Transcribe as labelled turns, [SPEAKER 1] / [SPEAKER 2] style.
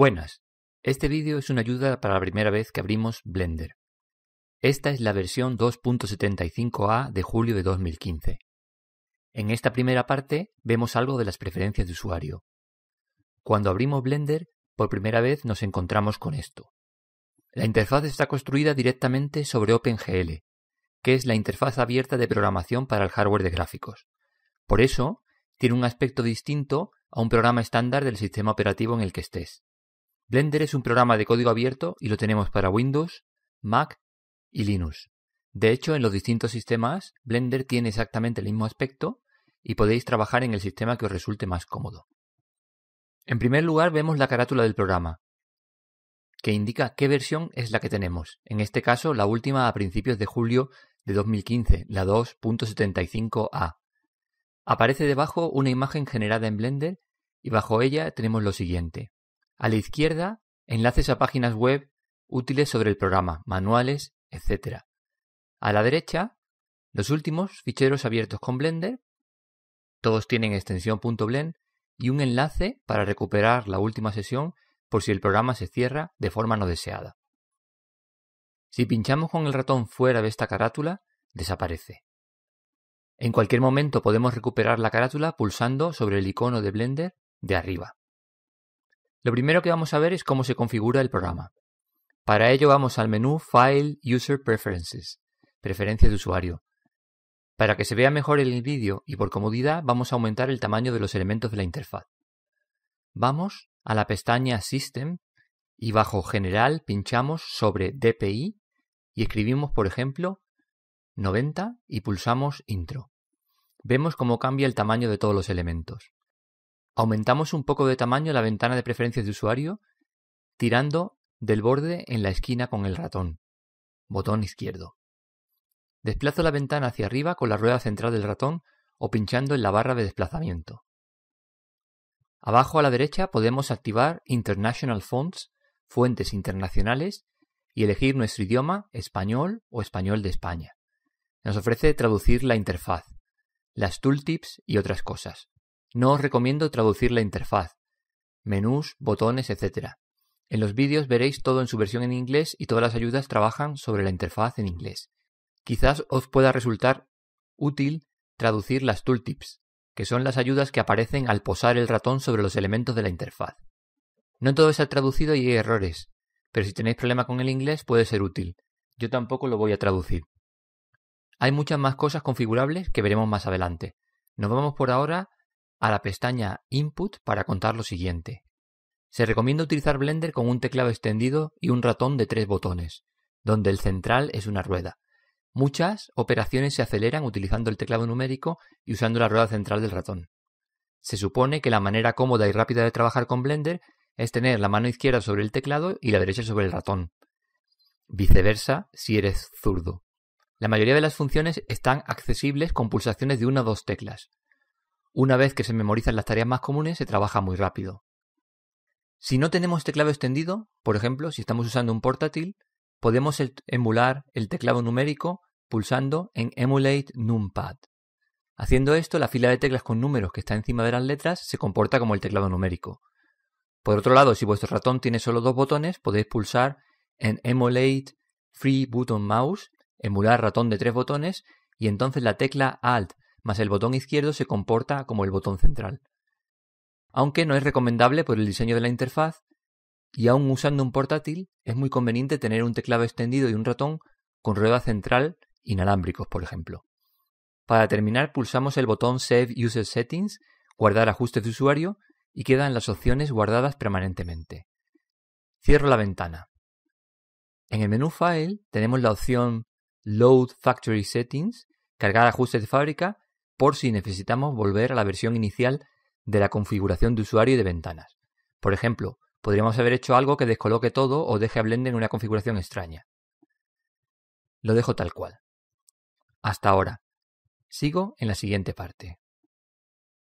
[SPEAKER 1] Buenas, este vídeo es una ayuda para la primera vez que abrimos Blender. Esta es la versión 2.75a de julio de 2015. En esta primera parte vemos algo de las preferencias de usuario. Cuando abrimos Blender, por primera vez nos encontramos con esto. La interfaz está construida directamente sobre OpenGL, que es la interfaz abierta de programación para el hardware de gráficos. Por eso, tiene un aspecto distinto a un programa estándar del sistema operativo en el que estés. Blender es un programa de código abierto y lo tenemos para Windows, Mac y Linux. De hecho, en los distintos sistemas, Blender tiene exactamente el mismo aspecto y podéis trabajar en el sistema que os resulte más cómodo. En primer lugar, vemos la carátula del programa, que indica qué versión es la que tenemos, en este caso la última a principios de julio de 2015, la 2.75a. Aparece debajo una imagen generada en Blender y bajo ella tenemos lo siguiente. A la izquierda, enlaces a páginas web útiles sobre el programa, manuales, etc. A la derecha, los últimos ficheros abiertos con Blender, todos tienen extensión .blend y un enlace para recuperar la última sesión por si el programa se cierra de forma no deseada. Si pinchamos con el ratón fuera de esta carátula, desaparece. En cualquier momento podemos recuperar la carátula pulsando sobre el icono de Blender de arriba. Lo primero que vamos a ver es cómo se configura el programa. Para ello vamos al menú File User Preferences, preferencias de usuario. Para que se vea mejor el vídeo y por comodidad vamos a aumentar el tamaño de los elementos de la interfaz. Vamos a la pestaña System y bajo General pinchamos sobre DPI y escribimos por ejemplo 90 y pulsamos Intro. Vemos cómo cambia el tamaño de todos los elementos. Aumentamos un poco de tamaño la ventana de preferencias de usuario tirando del borde en la esquina con el ratón. Botón izquierdo. Desplazo la ventana hacia arriba con la rueda central del ratón o pinchando en la barra de desplazamiento. Abajo a la derecha podemos activar International Fonts, fuentes internacionales, y elegir nuestro idioma, español o español de España. Nos ofrece traducir la interfaz, las tooltips y otras cosas. No os recomiendo traducir la interfaz, menús, botones, etc. En los vídeos veréis todo en su versión en inglés y todas las ayudas trabajan sobre la interfaz en inglés. Quizás os pueda resultar útil traducir las tooltips, que son las ayudas que aparecen al posar el ratón sobre los elementos de la interfaz. No todo está traducido y hay errores, pero si tenéis problema con el inglés puede ser útil. Yo tampoco lo voy a traducir. Hay muchas más cosas configurables que veremos más adelante. Nos vamos por ahora a la pestaña Input para contar lo siguiente. Se recomienda utilizar Blender con un teclado extendido y un ratón de tres botones, donde el central es una rueda. Muchas operaciones se aceleran utilizando el teclado numérico y usando la rueda central del ratón. Se supone que la manera cómoda y rápida de trabajar con Blender es tener la mano izquierda sobre el teclado y la derecha sobre el ratón. Viceversa si eres zurdo. La mayoría de las funciones están accesibles con pulsaciones de una o dos teclas, una vez que se memorizan las tareas más comunes, se trabaja muy rápido. Si no tenemos teclado extendido, por ejemplo, si estamos usando un portátil, podemos emular el teclado numérico pulsando en Emulate Numpad. Haciendo esto, la fila de teclas con números que está encima de las letras se comporta como el teclado numérico. Por otro lado, si vuestro ratón tiene solo dos botones, podéis pulsar en Emulate Free Button Mouse, emular ratón de tres botones, y entonces la tecla Alt más el botón izquierdo se comporta como el botón central. Aunque no es recomendable por el diseño de la interfaz, y aún usando un portátil, es muy conveniente tener un teclado extendido y un ratón con rueda central inalámbricos, por ejemplo. Para terminar, pulsamos el botón Save User Settings, guardar ajustes de usuario, y quedan las opciones guardadas permanentemente. Cierro la ventana. En el menú File tenemos la opción Load Factory Settings, cargar ajustes de fábrica por si necesitamos volver a la versión inicial de la configuración de usuario y de ventanas. Por ejemplo, podríamos haber hecho algo que descoloque todo o deje a Blender en una configuración extraña. Lo dejo tal cual. Hasta ahora. Sigo en la siguiente parte.